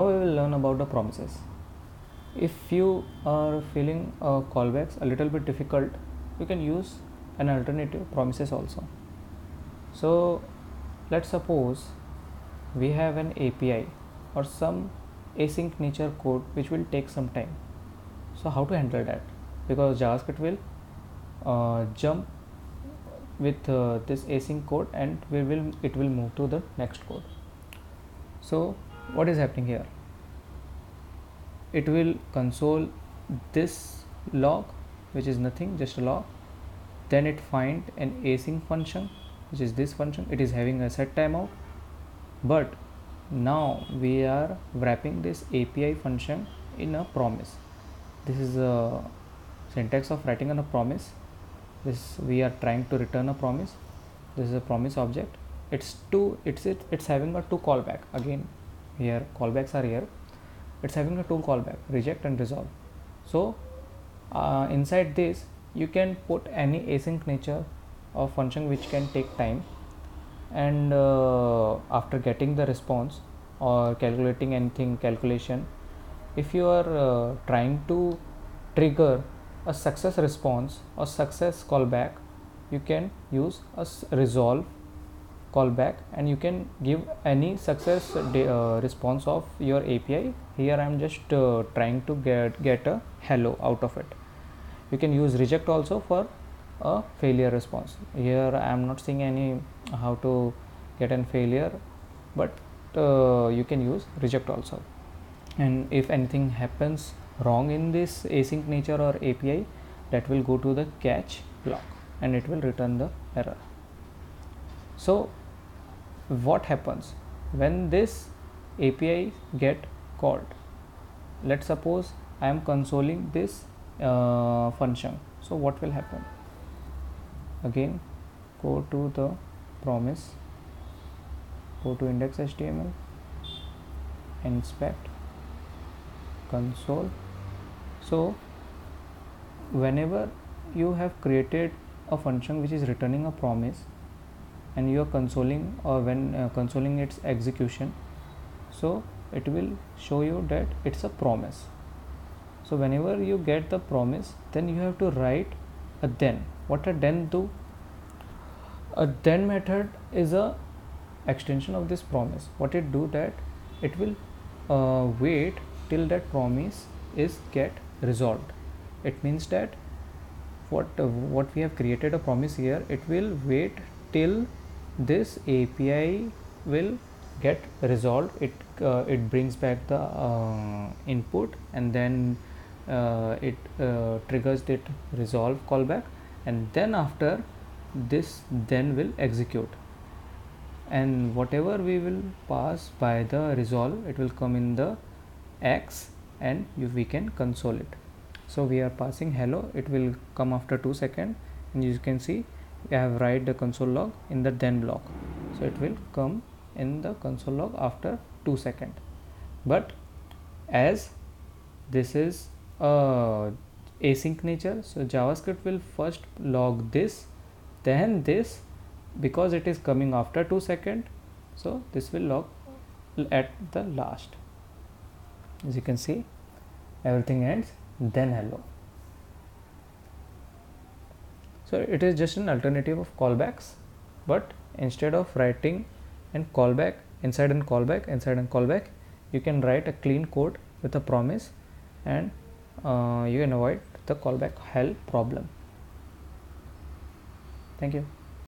Now we will learn about the promises. If you are feeling uh, callbacks a little bit difficult, you can use an alternative promises also. So let's suppose we have an API or some async nature code which will take some time. So how to handle that? Because JavaScript will uh, jump with uh, this async code and we will it will move to the next code. So what is happening here? It will console this log which is nothing just a log. Then it find an async function which is this function. It is having a set timeout. But now we are wrapping this api function in a promise. This is a syntax of writing on a promise. This we are trying to return a promise. This is a promise object. It's two it's it, it's having a two callback. Again here callbacks are here. It's having a two callback reject and resolve. So uh, inside this you can put any async nature of function which can take time. And uh, after getting the response or calculating anything calculation if you are uh, trying to trigger a success response or success callback you can use a resolve callback and you can give any success uh, response of your api here i. Am just uh, trying to get get a hello out of it. You can use reject also for a failure response. Here i am not seeing any how to get an failure but uh, you can use reject also. And if anything happens wrong in this async nature or api that will go to the catch block and it will return the error. So what happens when this api get called? Let's suppose i am consoling this uh, function. So what will happen? Again go to the promise go to index.html inspect console. So whenever you have created a function which is returning a promise and you are consoling or when uh, consoling its execution so it will show you that it's a promise. So whenever you get the promise then you have to write a then. What a then do? A then method is a extension of this promise. What it do that? It will uh, wait till that promise is get resolved. It means that what uh, what we have created a promise here it will wait till this api will get resolved. It uh, it brings back the uh, input and then uh, it uh, triggers that resolve callback and then after this then will execute. And whatever we will pass by the resolve it will come in the x and you, we can console it. So we are passing hello. It will come after 2 seconds and you can see we have write the console log in the then block. So it will come in the console log after 2 second. But as this is uh, async nature so javascript will first log this then this because it is coming after 2 second so this will log at the last. As you can see everything ends then hello so it is just an alternative of callbacks but instead of writing and callback inside and callback inside and callback you can write a clean code with a promise and uh, you can avoid the callback hell problem. Thank you